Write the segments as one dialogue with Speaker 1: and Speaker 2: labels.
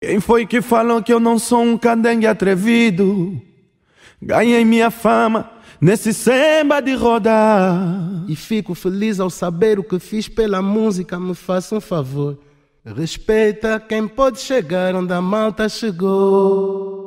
Speaker 1: Quem foi que falou que eu não sou um cadengue atrevido? Ganhei minha fama nesse samba de rodar.
Speaker 2: E fico feliz ao saber o que fiz pela música. Me faça um favor. Respeita quem pode chegar onde a malta chegou.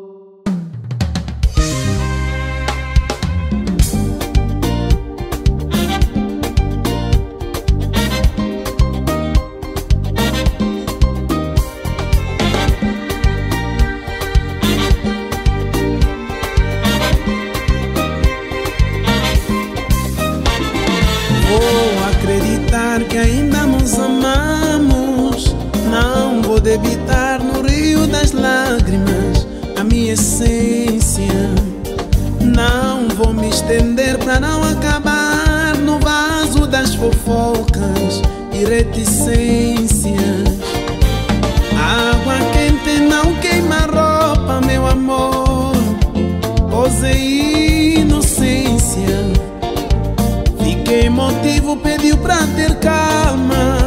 Speaker 3: Reticências. Água quente não queima roupa, meu amor. Posei inocência. Fiquei motivo, pediu pra ter calma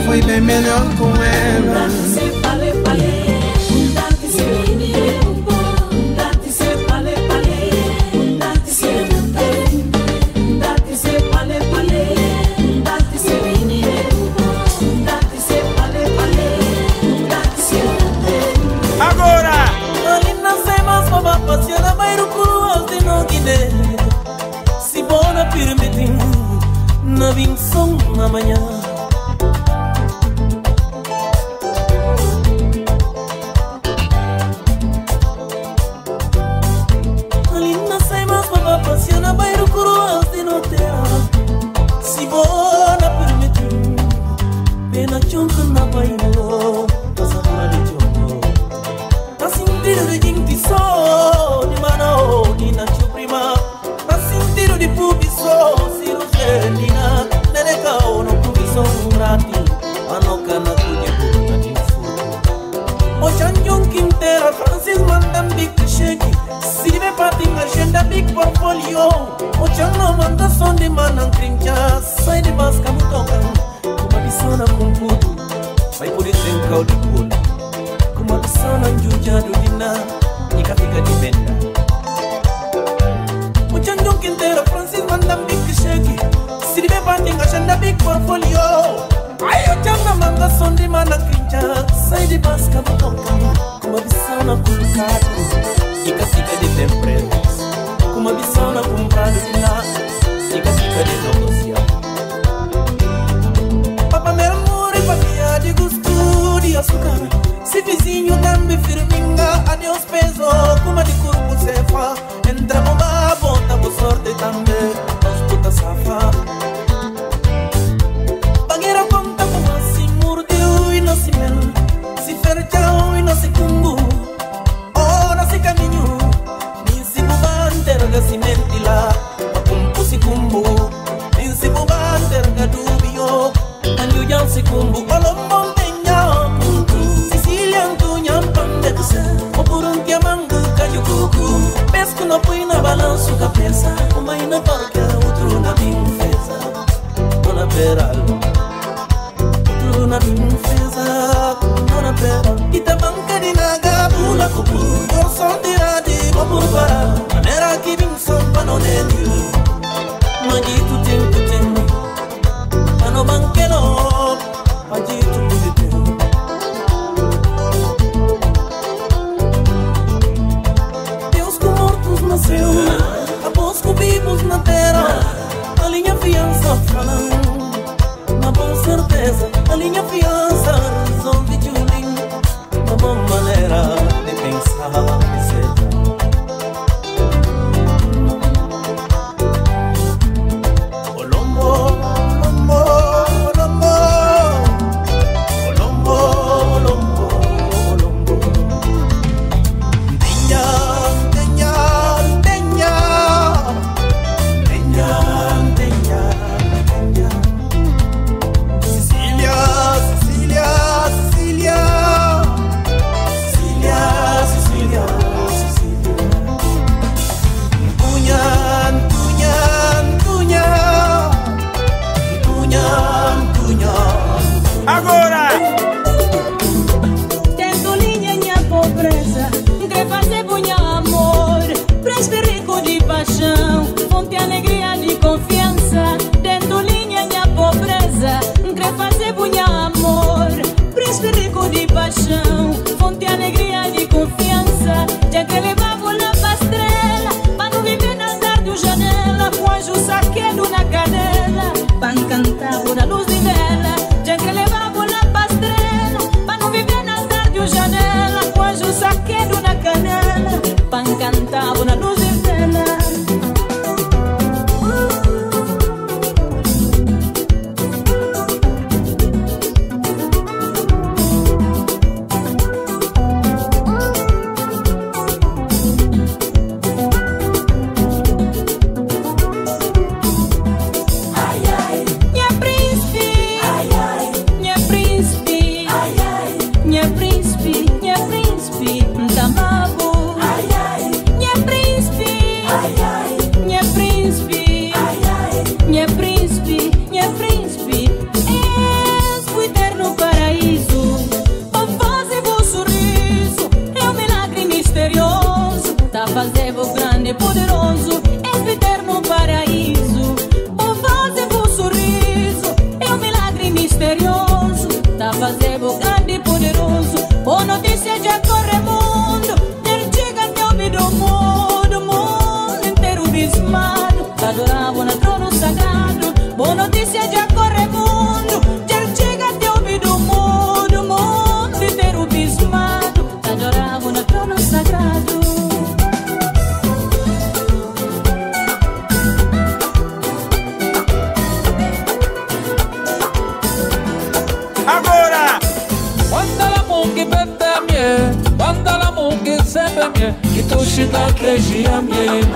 Speaker 3: foi bem melhor com ela.
Speaker 4: Agora! Olha, não sei mais como apaixonar, mas o curu de não guiné. Se bona na vinção na manhã. folio. Ayo janga manga sondi mana kinja saidi baska butoka kuma bisana kulukatu ikatika de temprentes kuma bisana kumbrado ila
Speaker 5: ikatika
Speaker 4: de nogosia papa meu amor é e papia de gusto de açúcar. Se vizinho tambe firminga adeus peso. Kuma de corpo sefa entra bomba bota boa sorte também. Nos puta safa. balanço cabeça poderoso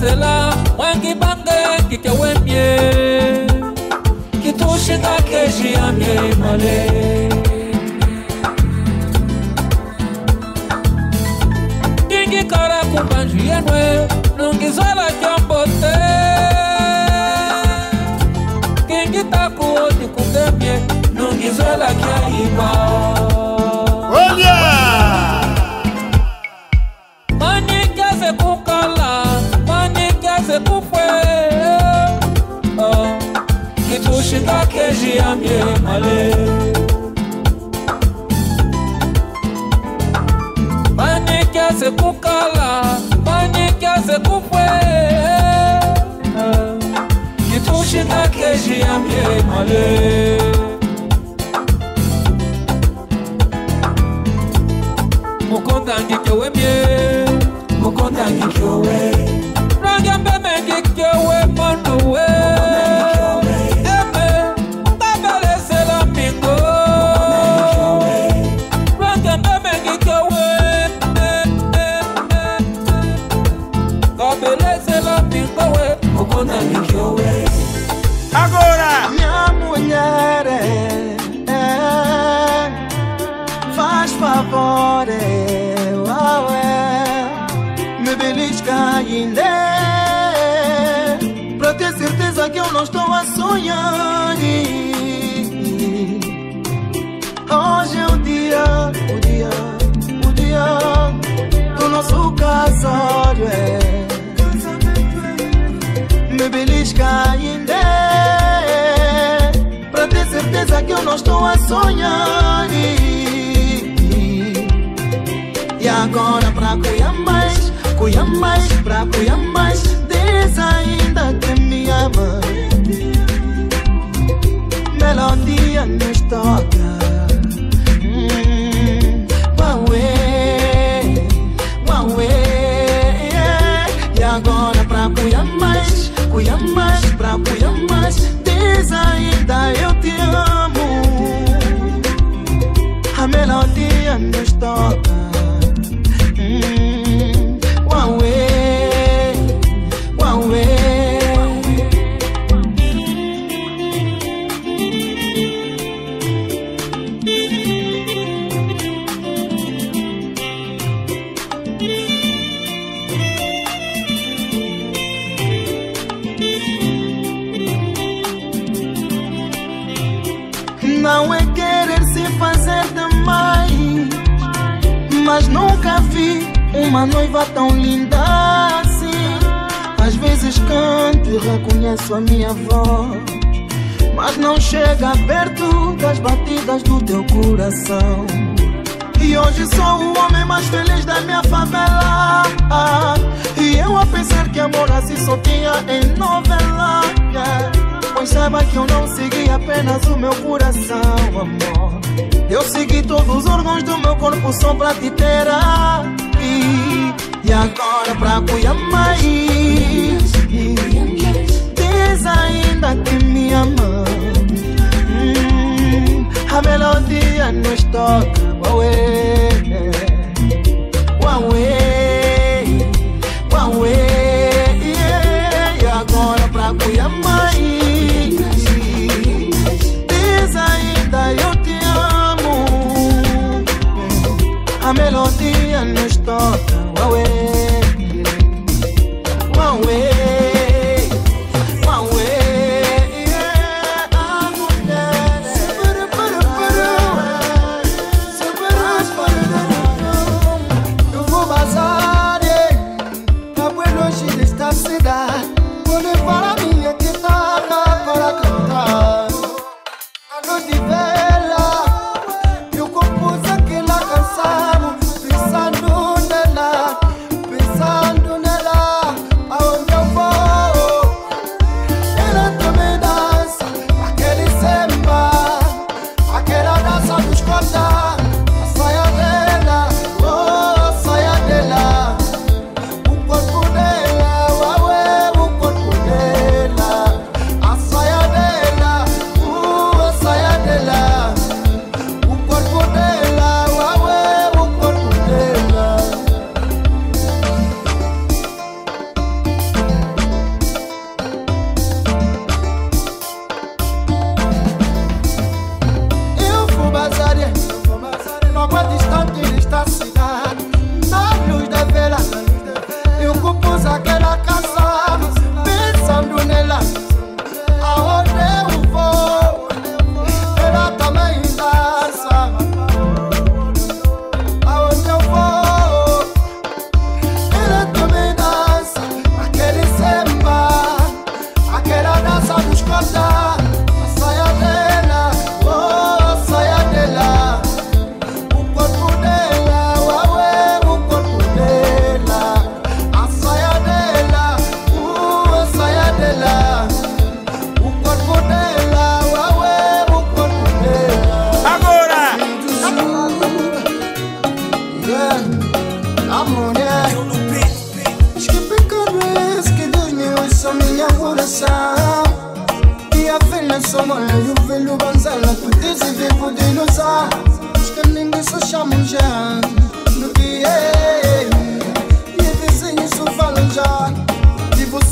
Speaker 4: cela wangi bange kikewemye kitushitake jiamye male. Dingikora kubanju yenwe
Speaker 5: nungizwala
Speaker 1: kyombote kingitakuoti kukemye nungizwala kyaibao ya mie male. Baniki aseku kala baniki aseku ter certeza que eu não estou a sonhar. Hoje é o dia, o dia, o dia do nosso casório, é. Me belisca ainda é, Pra ter certeza que eu não estou a sonhar. E agora pra cuidar mais, mais, pra cuidar mais Diz ainda que me ama. Melodia nos toca. Hum, Uauê, uauê E agora pra cuidar mais, cuidar mais, pra Segui todos os órgãos do meu corpo só pra te ter aqui. E agora pra cuidar mais. Diz ainda que me ama. Hum, A melodia nos toca Uauê,
Speaker 6: de vela,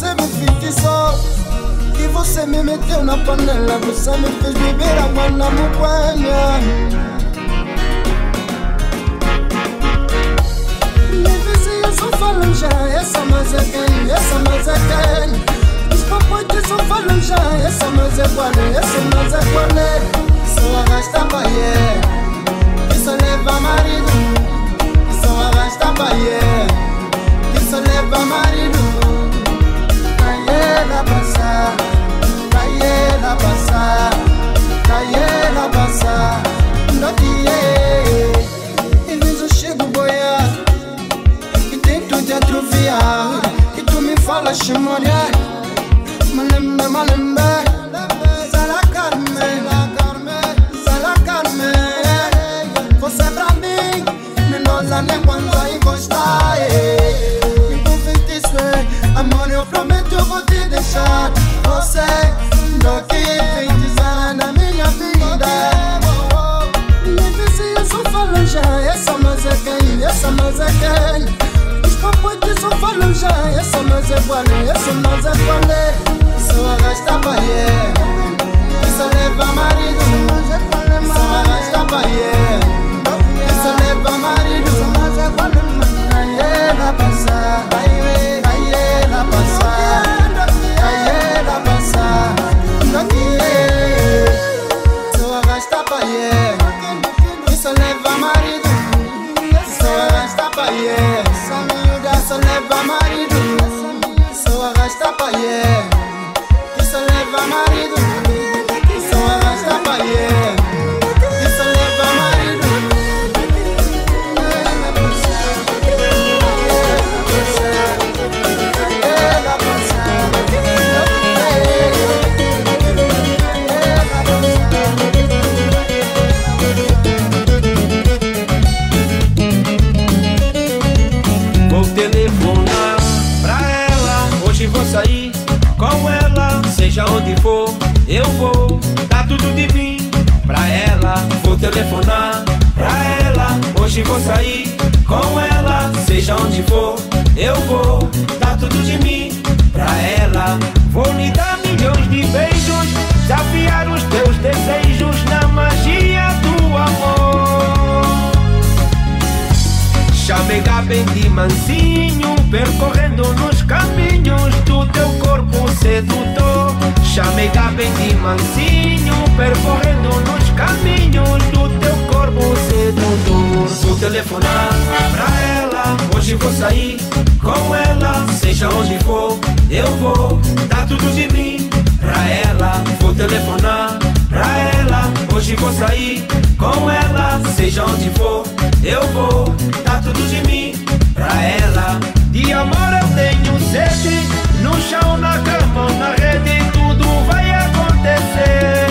Speaker 6: você me fixou Que você me meteu na panela Você me fez beber água na muquenha Minha vizinha só falam já Essa mas é quem, essa mas é quem Os papões só falam já Essa mas é qual, essa mas é qual Só arrasta banheiro Isso leva marido Só arrasta banheiro Isso leva marido la pasa, calle la pasa, calle la pasa, no tie. E vezes eu chego boiar e tento te atrofiar, e tu me falas chimoria, malembe, malembe, sala carme, sala carme, você pra mim, nós nem quando papoites só falam já Essa mas é qual essa mas é qual Só arrasta baie Isso leva marido Só arrasta baie Isso leva marido Calle la pasa, calle, calle la pasa,
Speaker 7: Chamega bem de mansinho, percorrendo nos caminhos do teu corpo sedutor. Vou telefonar pra ela, hoje vou sair com ela, seja onde for, eu vou dar tudo de mim pra ela. Vou telefonar pra ela, hoje vou sair com ela, seja onde for, eu vou dar tudo de mim pra ela. De amor eu tenho sede, no chão, na cama na rede, acontecer.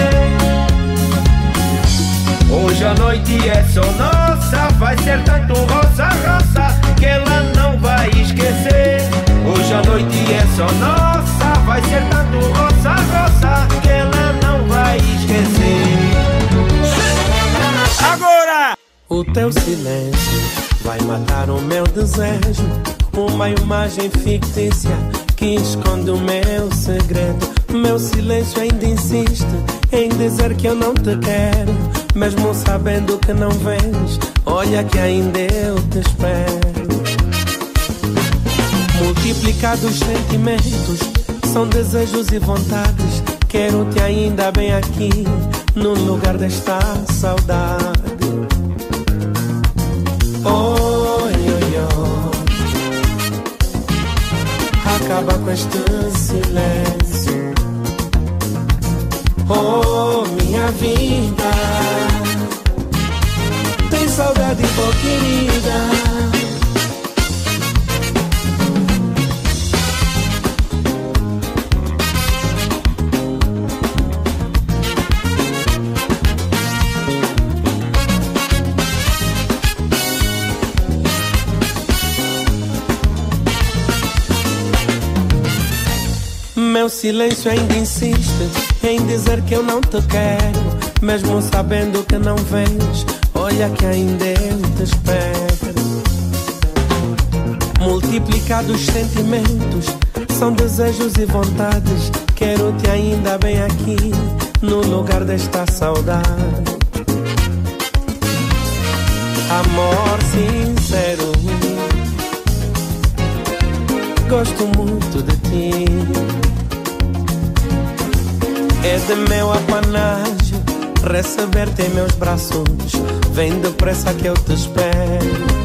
Speaker 7: Hoje a noite é só nossa, vai ser tanto roça, roça, que ela não vai esquecer. Hoje a noite é só nossa, vai ser tanto roça, roça, que ela não vai esquecer.
Speaker 8: Agora!
Speaker 9: O teu silêncio vai matar o meu desejo. Uma imagem fictícia que esconde o meu segredo. Meu silêncio ainda insiste em dizer que eu não te quero. Mesmo sabendo que não vens, olha que ainda eu te espero. Multiplicados sentimentos são desejos e vontades. Quero-te ainda bem aqui, no lugar desta saudade. Oi, oi, oi. Acaba com este silêncio. Oh, minha vida. Tem saudade, pô, querida. Meu silêncio ainda insiste em dizer que eu não te quero, mesmo sabendo que não vens. Olha que ainda eu te espero. Multiplicados sentimentos são desejos e vontades. Quero-te ainda bem aqui, no lugar desta saudade. Amor sincero, gosto muito de ti. É de meu apanágio receber-te em meus braços. Vem depressa que eu te espero.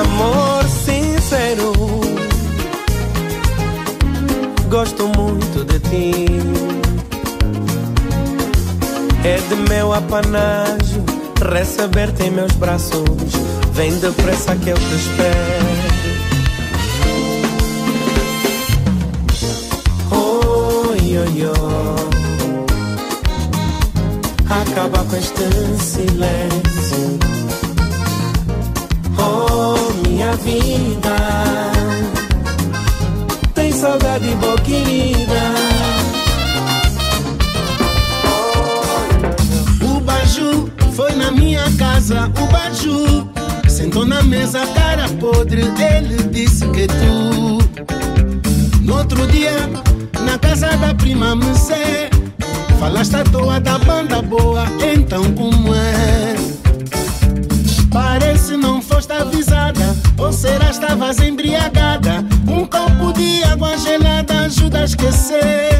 Speaker 9: Amor sincero, gosto muito de ti. É de meu apanágio receber-te em meus braços. Vem depressa que eu te espero. Acaba com este silêncio. Oh, minha vida. Tem saudade boquida.
Speaker 2: O Baju foi na minha casa, o Baju sentou na mesa, cara podre. Ele disse que tu, no outro dia, na casa da prima Musé, falaste à toa da banda boa. Então, como é? Parece não foste avisada, ou será estavas embriagada? Um copo de água gelada ajuda a esquecer.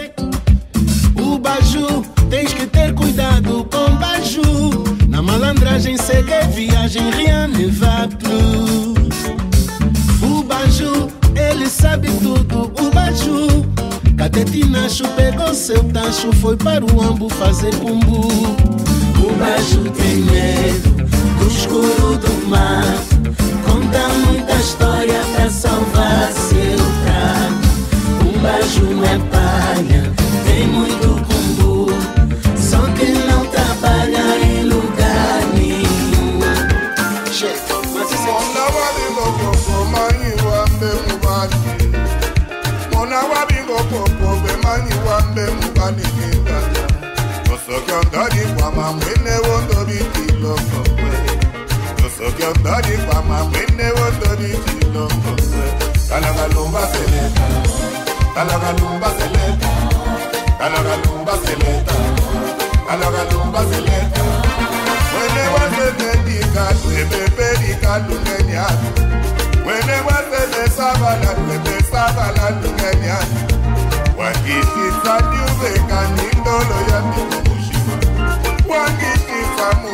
Speaker 2: Catetinacho pegou seu tacho, foi para o ambo fazer cumbu. O Baju tem medo do escuro do mar. Conta muita história pra salvar seu trago. O não é palha, tem muito
Speaker 10: Apende woto di chilo kose. Kalakalumba seleta. Kalakalumba seleta. Kalakalumba seleta. Kalakalumba seleta. Wele wase tendi katwe pepe di kalunge nyatu Wele wase de sabala kwepe sabala lunge nyatu Wakishisa nyube kanindolo ya mikushima Wakishisa mu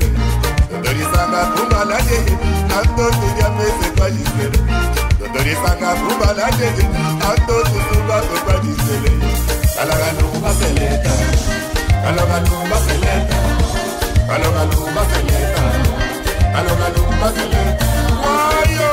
Speaker 10: sanga kumbalade Anto tiga pese kwa jisele Dodori sanga kumbalade Anto tutuba to kwa jisele Kalaga lumba seleta Kalaga seleta Kalaga seleta Kalaga seleta Wayo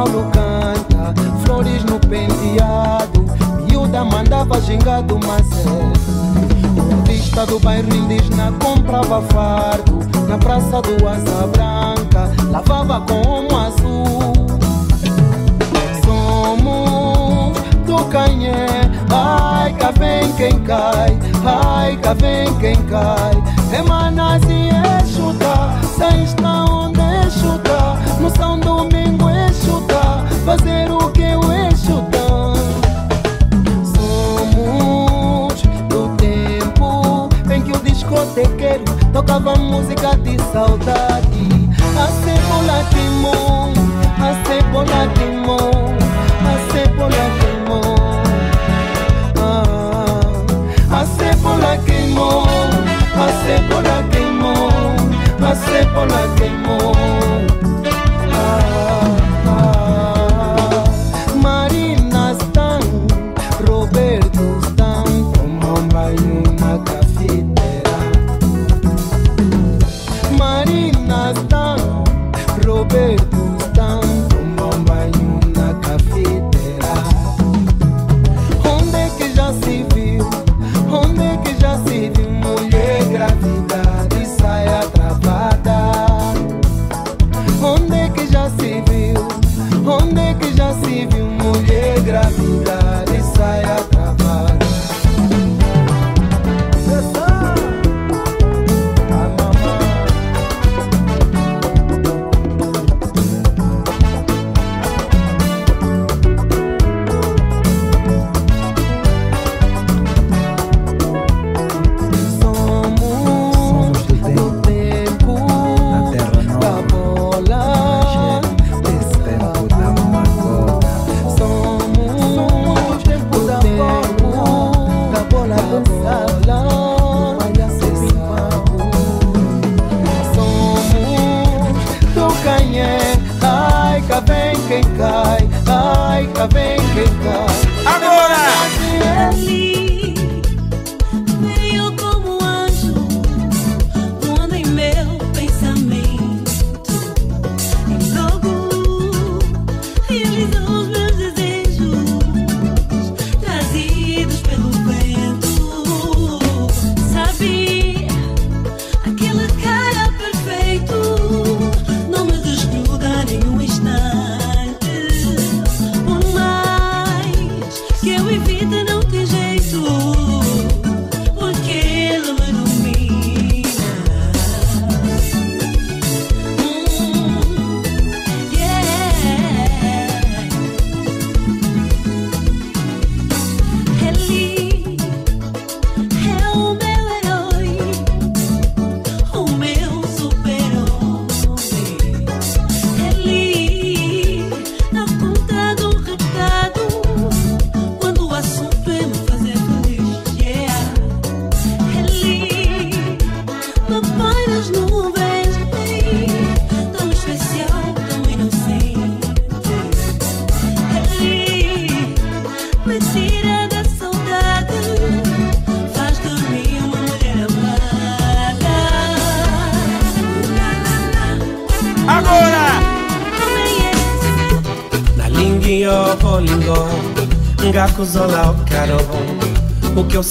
Speaker 1: Paulo canta, flores no penteado, miúda mandava gingado macé. Vista do bairro indígena comprava fardo Na praça do Asa Branca Lavava com homo azul. Somos do Canhé Ai, cá vem quem cai Ai, cá vem quem cai. Emana-se é chuta Sem está Fazer o que eu chuta Somos do tempo em que o discotequeiro tocava música de saudade. A cebola queimou, a cebola queimou, a cebola queimou. Ah, a cebola queimou, a cebola queimou, a cebola queimou.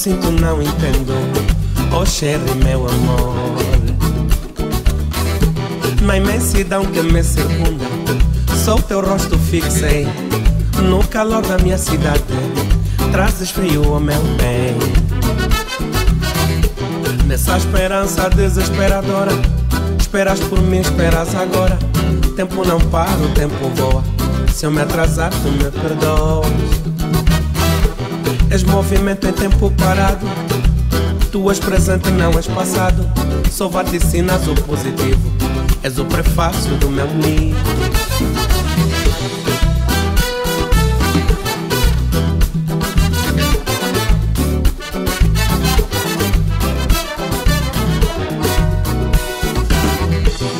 Speaker 9: Sinto não entendo. Oh Sherry meu amor. Na imensidão que me circunda o teu rosto fixei No calor da minha cidade Trazes frio ao meu bem Nessa esperança desesperadora Esperas por mim, esperas agora. Tempo não para, o tempo voa. Se eu me atrasar, tu me perdoas És movimento em tempo parado. Tu és presente, não és passado. Só vaticinas o positivo. És o prefácio do meu livro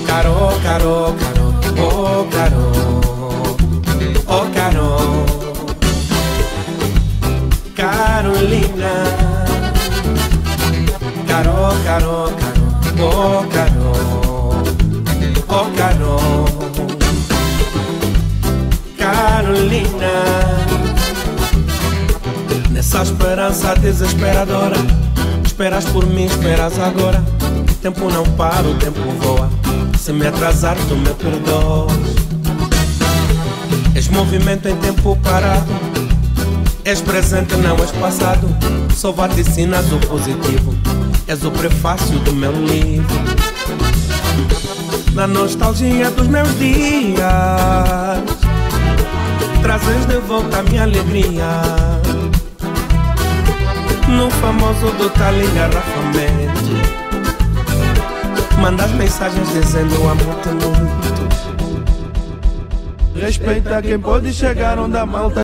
Speaker 9: Caro, caro, caro, oh caro, oh Carol, oh Carol, Carolina. Nessa esperança desesperadora, esperas por mim, esperas agora. O tempo não para, o tempo voa. Se me atrasar, tu me perdoas. És movimento em tempo parado. És presente, não és passado. Só vaticinas o positivo. És o prefácio do meu livro. Na nostalgia dos meus dias, trazes de volta a minha alegria. No famoso do tal engarrafamento, mandas mensagens dizendo amo-te muito.
Speaker 11: Respeita quem pode chegar onde a malta